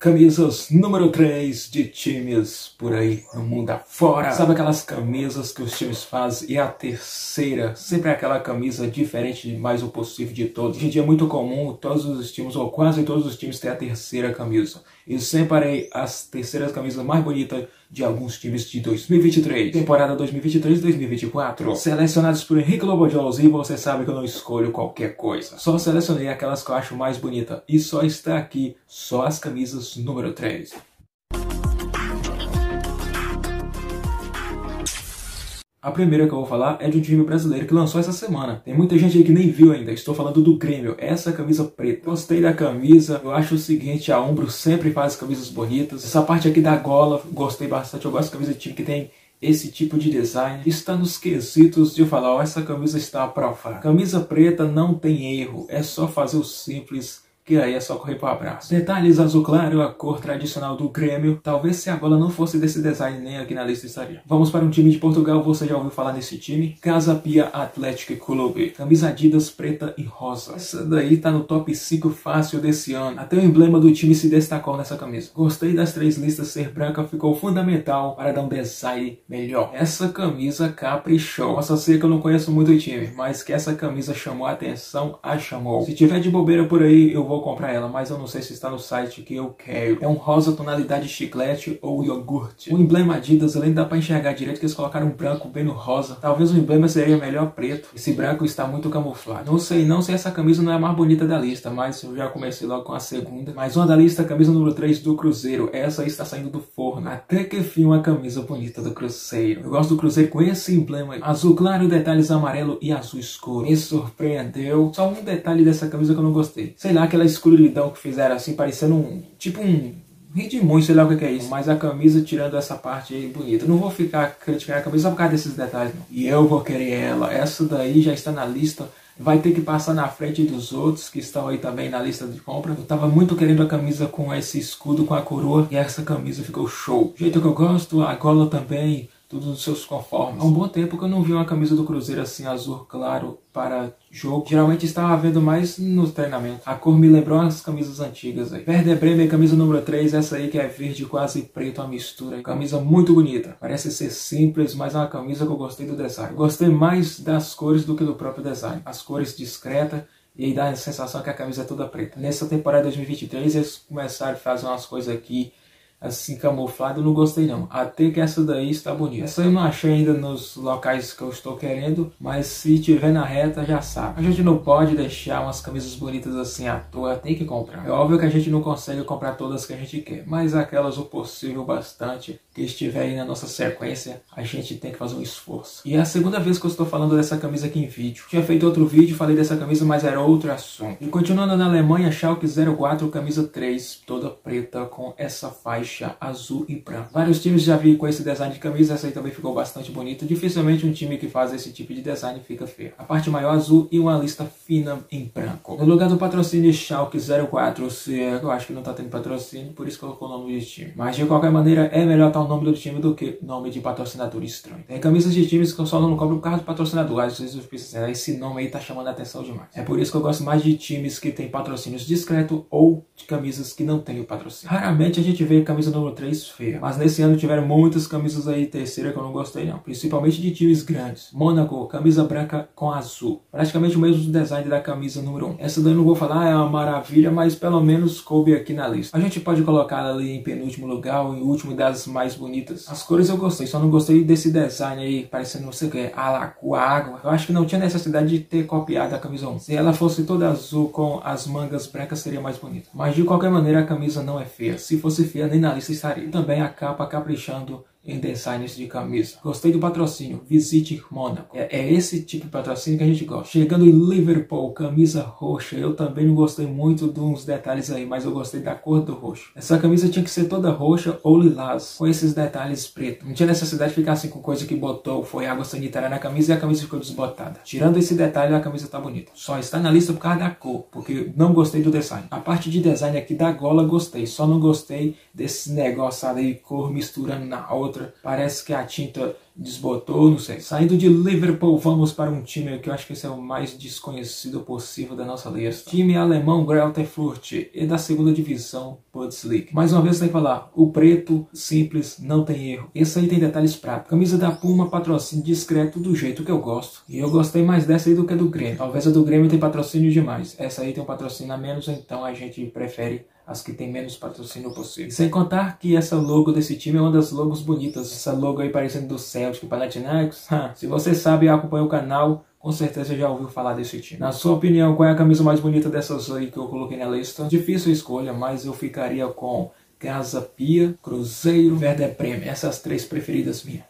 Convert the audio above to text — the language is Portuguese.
Camisas número 3 de times por aí no mundo afora. Sabe aquelas camisas que os times fazem e a terceira sempre aquela camisa diferente mais o possível de todos. Hoje em dia é muito comum todos os times, ou quase todos os times, ter a terceira camisa. E separei as terceiras camisas mais bonitas de alguns times de 2023. Temporada 2023-2024. Selecionados por Henrique Lobo Jones e você sabe que eu não escolho qualquer coisa. Só selecionei aquelas que eu acho mais bonita e só está aqui só as camisas número 3. A primeira que eu vou falar é de um time brasileiro que lançou essa semana. Tem muita gente aí que nem viu ainda. Estou falando do Grêmio. Essa camisa preta. Gostei da camisa. Eu acho o seguinte, a Umbro sempre faz camisas bonitas. Essa parte aqui da gola, gostei bastante. Eu gosto de camisa de time que tem esse tipo de design está nos quesitos de falar, essa camisa está aprovada. Camisa preta não tem erro, é só fazer o simples que aí é só correr para o abraço. Detalhes azul claro, a cor tradicional do Grêmio. Talvez se a bola não fosse desse design, nem aqui na lista estaria. Vamos para um time de Portugal, você já ouviu falar nesse time? Casa Pia Atlético Clube. Camisa Adidas preta e rosa. Essa daí tá no top 5 fácil desse ano. Até o emblema do time se destacou nessa camisa. Gostei das três listas ser branca, ficou fundamental para dar um design melhor. Essa camisa caprichou. Posso ser que eu não conheço muito o time, mas que essa camisa chamou a atenção, a chamou. Se tiver de bobeira por aí, eu vou vou comprar ela, mas eu não sei se está no site que eu quero. É um rosa tonalidade chiclete ou iogurte. O emblema Adidas, além dá para enxergar direito que eles colocaram um branco bem no rosa. Talvez o emblema seria melhor preto. Esse branco está muito camuflado. Não sei não se essa camisa não é a mais bonita da lista, mas eu já comecei logo com a segunda. Mais uma da lista, camisa número 3 do Cruzeiro. Essa está saindo do forno. Até que enfim uma camisa bonita do Cruzeiro. Eu gosto do Cruzeiro com esse emblema. Azul claro, detalhes amarelo e azul escuro. Me surpreendeu. Só um detalhe dessa camisa que eu não gostei. Sei lá, aquela escuridão que fizeram assim, parecendo um. Tipo um. Redimon, sei lá o que é isso. Mas a camisa, tirando essa parte aí bonita. não vou ficar criticando a camisa só por causa desses detalhes, não. E eu vou querer ela. Essa daí já está na lista. Vai ter que passar na frente dos outros que estão aí também na lista de compra. Eu tava muito querendo a camisa com esse escudo, com a coroa. E essa camisa ficou show. Jeito que eu gosto, a gola também tudo nos seus conformes. Há um bom tempo que eu não vi uma camisa do Cruzeiro assim azul claro para jogo. Geralmente estava vendo mais no treinamento. A cor me lembrou as camisas antigas aí. Werder Bremen, camisa número 3, essa aí que é verde quase preto, uma mistura. Camisa muito bonita. Parece ser simples, mas é uma camisa que eu gostei do design. Gostei mais das cores do que do próprio design. As cores discretas e aí dá a sensação que a camisa é toda preta. Nessa temporada 2023 eles começaram a fazer umas coisas aqui assim camuflado, não gostei não. Até que essa daí está bonita. Essa eu não achei ainda nos locais que eu estou querendo, mas se tiver na reta já sabe. A gente não pode deixar umas camisas bonitas assim à toa, tem que comprar. É óbvio que a gente não consegue comprar todas que a gente quer, mas aquelas o possível bastante que estiver aí na nossa sequência, a gente tem que fazer um esforço. E é a segunda vez que eu estou falando dessa camisa aqui em vídeo. Tinha feito outro vídeo, falei dessa camisa, mas era outro assunto. E continuando na Alemanha, Schalke 04, camisa 3, toda preta com essa faixa faixa azul e branco. Vários times já vi com esse design de camisa, essa aí também ficou bastante bonita. Dificilmente um time que faz esse tipo de design fica feio. A parte maior azul e uma lista fina em branco. No lugar do patrocínio Schalke 04, eu acho que não tá tendo patrocínio, por isso colocou o nome de time. Mas de qualquer maneira, é melhor estar o nome do time do que nome de patrocinador estranho. Tem camisas de times que só não cobro por causa do patrocinador. Às vezes eu penso assim, esse nome aí tá chamando a atenção demais. É por isso que eu gosto mais de times que tem patrocínios discreto ou de camisas que não tem o patrocínio. Raramente a gente vê camisas camisa número 3 feia. Mas nesse ano tiveram muitas camisas aí terceira que eu não gostei não. Principalmente de times grandes. Mônaco, camisa branca com azul. Praticamente o mesmo design da camisa número 1. Essa daí eu não vou falar, é uma maravilha, mas pelo menos coube aqui na lista. A gente pode colocar ela ali em penúltimo lugar ou em último das mais bonitas. As cores eu gostei, só não gostei desse design aí, parecendo não sei o que, a lagoa, água. Eu acho que não tinha necessidade de ter copiado a camisa 1. Se ela fosse toda azul com as mangas brancas seria mais bonita. Mas de qualquer maneira a camisa não é feia. Se fosse feia nem na lista estaria. Também a capa caprichando em designs de camisa. Gostei do patrocínio, visite Mônaco. É, é, esse tipo de patrocínio que a gente gosta. Chegando em Liverpool, camisa roxa. Eu também não gostei muito de uns detalhes aí, mas eu gostei da cor do roxo. Essa camisa tinha que ser toda roxa ou lilás, com esses detalhes pretos. Não tinha necessidade de ficar assim com coisa que botou, foi água sanitária na camisa e a camisa ficou desbotada. Tirando esse detalhe, a camisa tá bonita. Só está na lista por causa da cor, porque não gostei do design. A parte de design aqui da gola gostei, só não gostei desse negócio aí, cor misturando na outra outra. Parece que a tinta desbotou, não sei. Saindo de Liverpool, vamos para um time que eu acho que esse é o mais desconhecido possível da nossa lista. Time alemão Greuther Fürth e da segunda divisão Bundesliga. Mais uma vez tem que falar, o preto, simples, não tem erro. Esse aí tem detalhes práticos. Camisa da Puma, patrocínio discreto do jeito que eu gosto. E eu gostei mais dessa aí do que do Grêmio. Talvez a do Grêmio tem patrocínio demais. Essa aí tem um patrocínio a menos, então a gente prefere as que tem menos patrocínio possível. sem contar que essa logo desse time é uma das logos bonitas. Essa logo aí parecendo do Celtic, Panathinaikos. Se você sabe e acompanha o canal, com certeza já ouviu falar desse time. Na sua opinião, qual é a camisa mais bonita dessas aí que eu coloquei na lista? Difícil escolha, mas eu ficaria com Casa Pia, Cruzeiro, Werder Bremen. Essas três preferidas minhas.